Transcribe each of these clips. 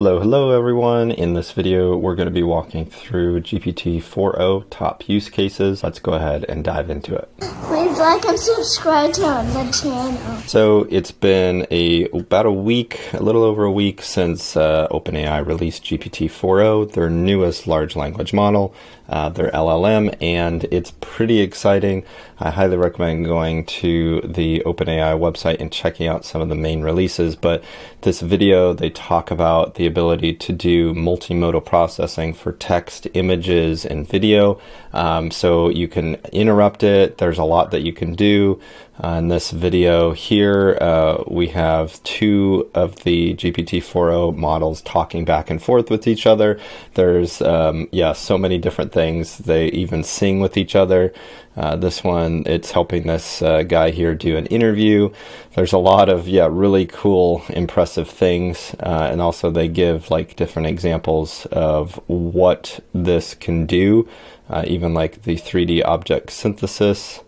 Hello, hello everyone. In this video, we're going to be walking through GPT-4o top use cases. Let's go ahead and dive into it. Please like and subscribe to the channel. So it's been a about a week, a little over a week since uh, OpenAI released GPT-4o, their newest large language model, uh, their LLM, and it's pretty exciting. I highly recommend going to the OpenAI website and checking out some of the main releases. But this video, they talk about the ability to do multimodal processing for text, images, and video. Um, so you can interrupt it. There's a lot that you can do. Uh, in this video here, uh, we have two of the GPT-4o models talking back and forth with each other. There's, um, yeah, so many different things. They even sing with each other. Uh, this one, it's helping this uh, guy here do an interview. There's a lot of, yeah, really cool, impressive things. Uh, and also they give like different examples of what this can do, uh, even like the 3D object synthesis.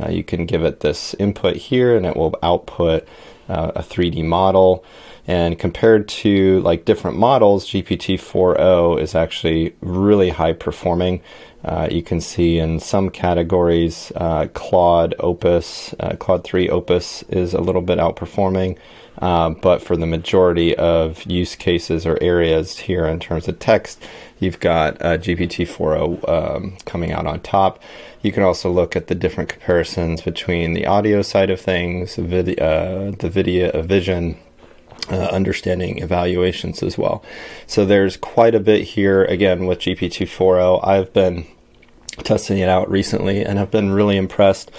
Uh, you can give it this input here and it will output uh, a 3D model. And compared to like different models, GPT-4o is actually really high performing. Uh, you can see in some categories, uh, Claude Opus, uh, Claude 3 Opus is a little bit outperforming. Uh, but for the majority of use cases or areas here in terms of text, you've got uh, GPT-4o um, coming out on top. You can also look at the different comparisons between the audio side of things, vid- uh, the video, vision, uh, understanding evaluations as well. So there's quite a bit here. Again, with GPT-4o, I've been testing it out recently and have been really impressed.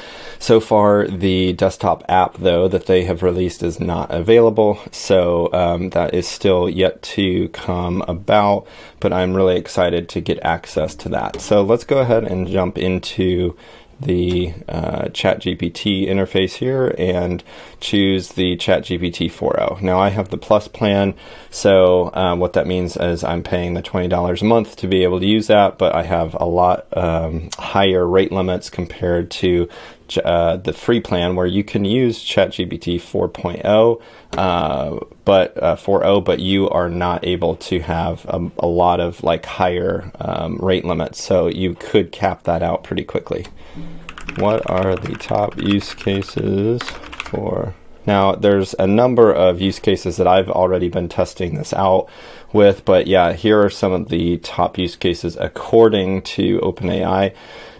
So far, the desktop app, though, that they have released is not available. So um, that is still yet to come about, but I'm really excited to get access to that. So let's go ahead and jump into the uh, ChatGPT interface here and choose the ChatGPT 4o. Now I have the plus plan, so um, what that means is I'm paying the $20 a month to be able to use that, but I have a lot um, higher rate limits compared to uh, the free plan where you can use ChatGPT 4.0, uh, but uh, 4.0, but you are not able to have a, a lot of like higher um, rate limits. So you could cap that out pretty quickly. What are the top use cases for? Now, there's a number of use cases that I've already been testing this out with, but yeah, here are some of the top use cases according to OpenAI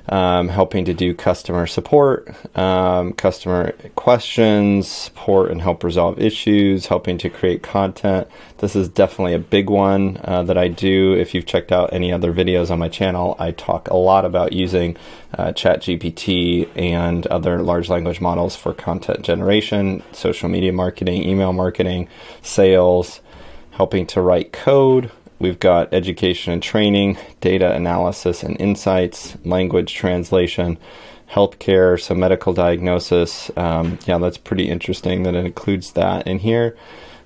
um, helping to do customer support, um, customer questions, support and help resolve issues, helping to create content. This is definitely a big one uh, that I do. If you've checked out any other videos on my channel, I talk a lot about using uh, ChatGPT and other large language models for content generation, social media marketing, email marketing, sales, helping to write code, We've got education and training, data analysis and insights, language translation, healthcare, so medical diagnosis. Um, yeah, that's pretty interesting that it includes that in here.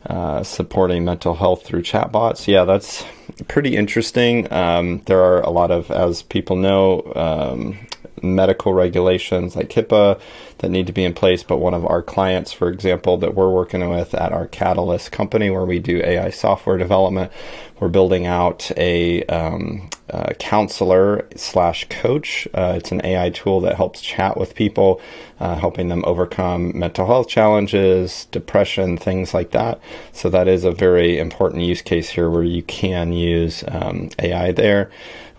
Uh, supporting mental health through chatbots. Yeah, that's pretty interesting. Um, there are a lot of, as people know, um, medical regulations like HIPAA that need to be in place. But one of our clients, for example, that we're working with at our Catalyst company where we do AI software development, we're building out a um, uh, counselor slash coach. Uh, it's an AI tool that helps chat with people, uh, helping them overcome mental health challenges, depression, things like that. So that is a very important use case here where you can use um, AI there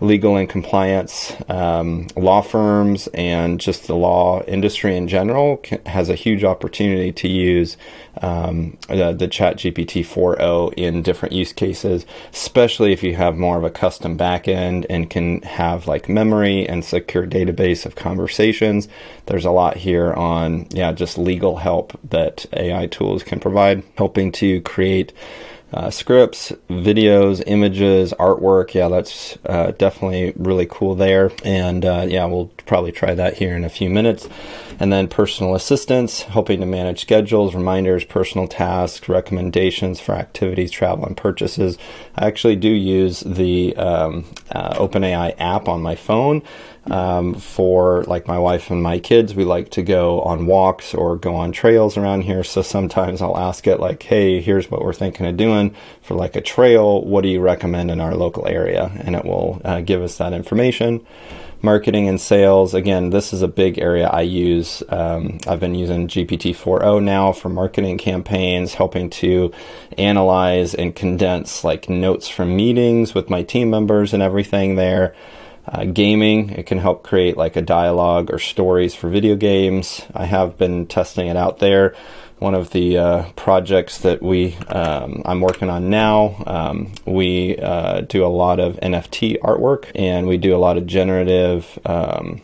legal and compliance, um, law firms, and just the law industry in general can, has a huge opportunity to use um, the, the Chat GPT 4o in different use cases, especially if you have more of a custom backend and can have like memory and secure database of conversations. There's a lot here on, yeah, just legal help that AI tools can provide, helping to create uh, scripts, videos, images, artwork. Yeah, that's uh, definitely really cool there. And uh, yeah, we'll probably try that here in a few minutes. And then personal assistance, helping to manage schedules, reminders, personal tasks, recommendations for activities, travel, and purchases. I actually do use the um, uh, OpenAI app on my phone. Um, for like my wife and my kids, we like to go on walks or go on trails around here. So sometimes I'll ask it like, "Hey, here's what we're thinking of doing for like a trail. What do you recommend in our local area?" And it will uh, give us that information marketing and sales. Again, this is a big area I use. Um, I've been using GPT 4o now for marketing campaigns, helping to analyze and condense like notes from meetings with my team members and everything there. Uh, gaming, it can help create like a dialogue or stories for video games. I have been testing it out there one of the uh, projects that we um, I'm working on now. Um, we uh, do a lot of NFT artwork, and we do a lot of generative um,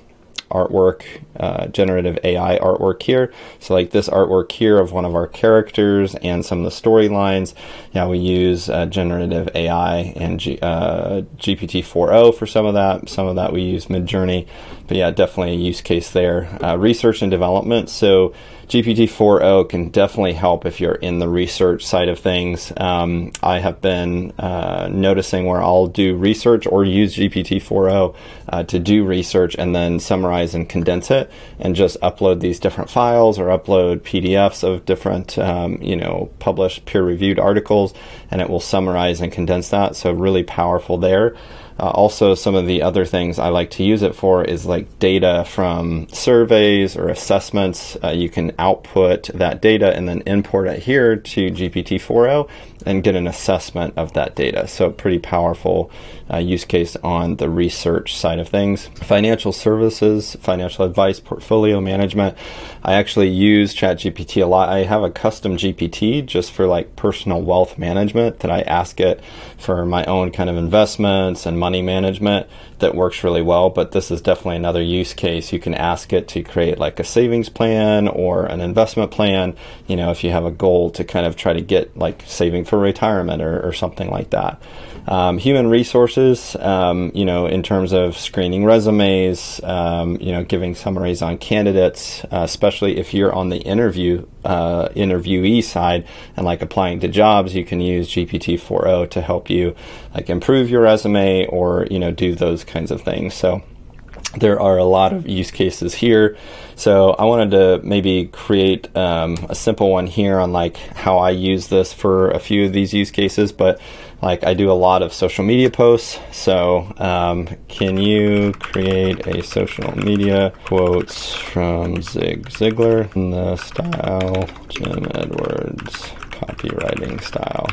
artwork, uh, generative AI artwork here. So like this artwork here of one of our characters and some of the storylines. Yeah, we use uh, generative AI and G, uh, GPT-4o for some of that. Some of that we use Midjourney. But yeah, definitely a use case there. Uh, research and development. So GPT-4o can definitely help if you're in the research side of things. Um, I have been uh, noticing where I'll do research or use GPT-4o uh, to do research and then summarize and condense it and just upload these different files or upload PDFs of different, um, you know, published peer-reviewed articles and it will summarize and condense that. So really powerful there. Uh, also, some of the other things I like to use it for is like data from surveys or assessments. Uh, you can output that data and then import it here to GPT-4o and get an assessment of that data. So, pretty powerful uh, use case on the research side of things. Financial services, financial advice, portfolio management. I actually use ChatGPT a lot. I have a custom GPT just for like personal wealth management that I ask it for my own kind of investments and money management that works really well. But this is definitely another use case. You can ask it to create like a savings plan or an investment plan. You know, if you have a goal to kind of try to get like saving for retirement or, or something like that. Um, human resources, um, you know, in terms of screening resumes, um, you know, giving summaries on candidates, uh, especially if you're on the interview uh, interviewee side and like applying to jobs, you can use GPT-4o to help you like improve your resume or you know do those kinds of things. So there are a lot of use cases here. So I wanted to maybe create um, a simple one here on like how I use this for a few of these use cases, but like I do a lot of social media posts. So um, can you create a social media quotes from Zig Ziglar in the style Jim Edwards copywriting style?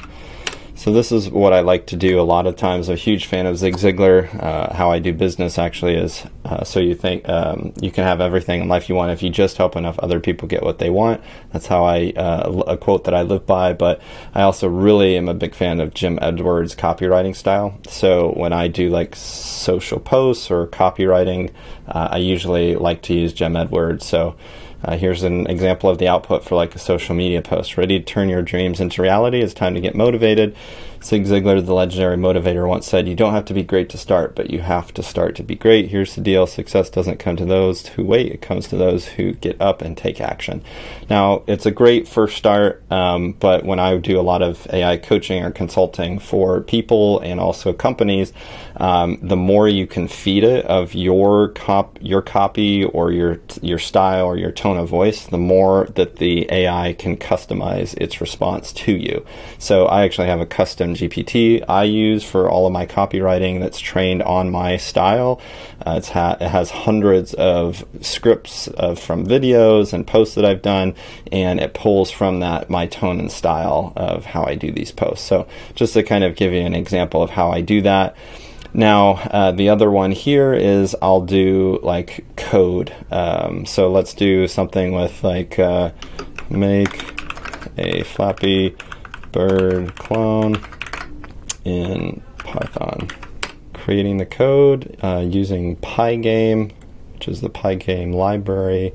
So this is what I like to do a lot of times. I'm a huge fan of Zig Ziglar. Uh, how I do business actually is uh, so you think um, you can have everything in life you want if you just help enough other people get what they want. That's how I uh, a quote that I live by. But I also really am a big fan of Jim Edwards' copywriting style. So when I do like social posts or copywriting, uh, I usually like to use Jim Edwards. So uh, here's an example of the output for like a social media post. Ready to turn your dreams into reality? It's time to get motivated. Zig Ziglar, the legendary motivator, once said, You don't have to be great to start, but you have to start to be great. Here's the deal success doesn't come to those who wait, it comes to those who get up and take action. Now, it's a great first start, um, but when I do a lot of AI coaching or consulting for people and also companies, um, the more you can feed it of your cop, your copy or your your style or your tone of voice, the more that the AI can customize its response to you. So I actually have a custom GPT I use for all of my copywriting that's trained on my style. Uh, ha- it has hundreds of scripts of, from videos and posts that I've done, and it pulls from that my tone and style of how I do these posts. So just to kind of give you an example of how I do that. Now, uh, the other one here is I'll do like code. Um, so let's do something with like uh, make a Flappy Bird clone in Python. Creating the code uh, using Pygame, which is the Pygame library,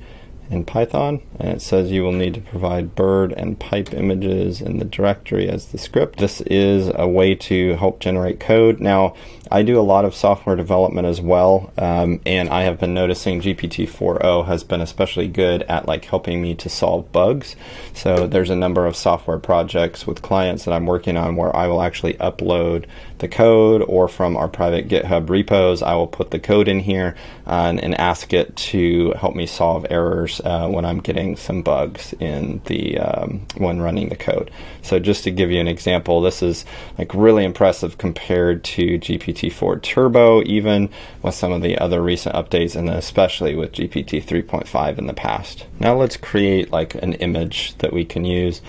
in Python, and it says you will need to provide bird and pipe images in the directory as the script. This is a way to help generate code. Now, I do a lot of software development as well, um, and I have been noticing GPT-4o has been especially good at like helping me to solve bugs. So there's a number of software projects with clients that I'm working on where I will actually upload the code, or from our private GitHub repos, I will put the code in here uh, and, and, ask it to help me solve errors uh, when I'm getting some bugs in the um, when running the code. So just to give you an example, this is like really impressive compared to GPT GPT-4 Turbo, even with some of the other recent updates, and especially with GPT 3.5 in the past. Now let's create like an image that we can use.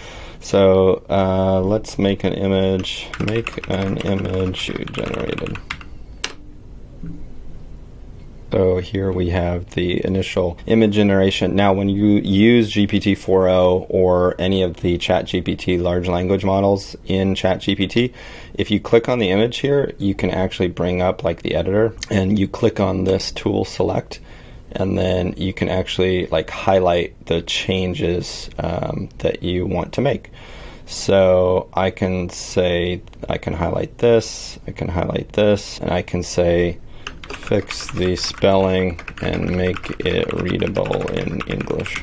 So uh, let's make an image, make an image generated. So here we have the initial image generation. Now, when you use GPT-4o or any of the ChatGPT large language models in ChatGPT, if you click on the image here, you can actually bring up like the editor and you click on this tool select and then you can actually like highlight the changes um, that you want to make. So I can say, I can highlight this, I can highlight this, and I can say, fix the spelling and make it readable in English.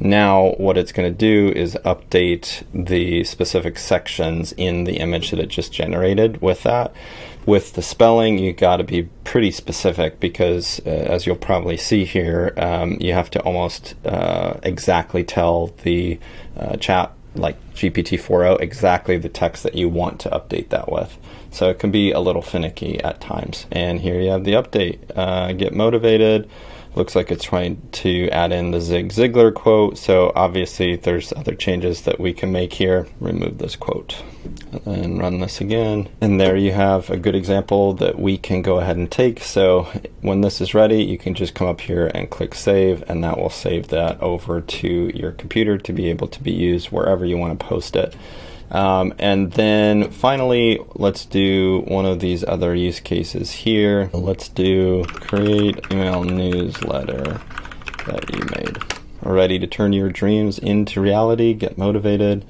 Now what it's going to do is update the specific sections in the image that it just generated with that. With the spelling, you got to be pretty specific because, uh, as you'll probably see here, um, you have to almost uh, exactly tell the uh, chat like GPT-4o exactly the text that you want to update that with. So it can be a little finicky at times. And here you have the update. Uh, get motivated. Looks like it's trying to add in the Zig Ziglar quote. So obviously there's other changes that we can make here. Remove this quote and run this again. And there you have a good example that we can go ahead and take. So when this is ready, you can just come up here and click save and that will save that over to your computer to be able to be used wherever you want to post it. Um, and then finally, let's do one of these other use cases here. Let's do create email newsletter that you made. Ready to turn your dreams into reality, get motivated.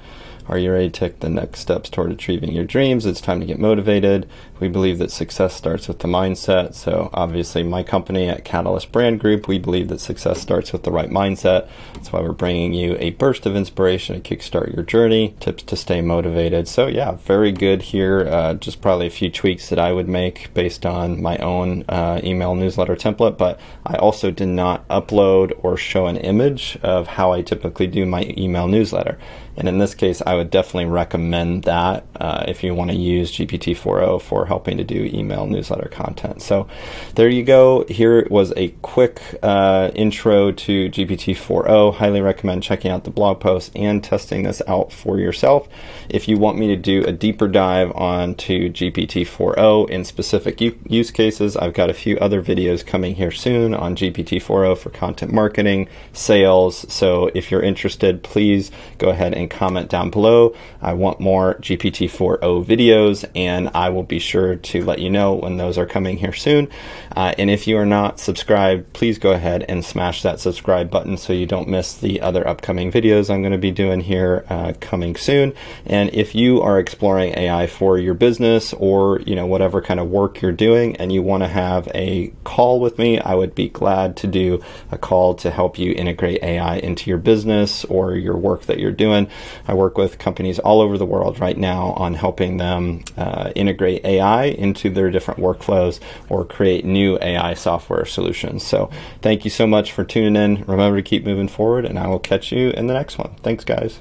Are you ready to take the next steps toward achieving your dreams? It's time to get motivated. We believe that success starts with the mindset. So, obviously, my company at Catalyst Brand Group, we believe that success starts with the right mindset. That's why we're bringing you a burst of inspiration to kickstart your journey, tips to stay motivated. So, yeah, very good here. Uh, just probably a few tweaks that I would make based on my own uh, email newsletter template. But I also did not upload or show an image of how I typically do my email newsletter. And in this case, I would definitely recommend that uh, if you want to use GPT-4o for helping to do email newsletter content. So there you go. Here was a quick uh, intro to GPT-4o. Highly recommend checking out the blog post and testing this out for yourself. If you want me to do a deeper dive onto GPT-4o in specific use cases, I've got a few other videos coming here soon on GPT-4o for content marketing, sales. So if you're interested, please go ahead and comment down below. I want more GPT-4o videos and I will be sure to let you know when those are coming here soon. Uh, and if you are not subscribed, please go ahead and smash that subscribe button so you don't miss the other upcoming videos I'm going to be doing here uh, coming soon. And if you are exploring AI for your business or you know whatever kind of work you're doing and you want to have a call with me, I would be glad to do a call to help you integrate AI into your business or your work that you're doing. I work with companies all over the world right now on helping them uh, integrate AI into their different workflows or create new AI software solutions. So thank you so much for tuning in. Remember to keep moving forward, and I will catch you in the next one. Thanks, guys.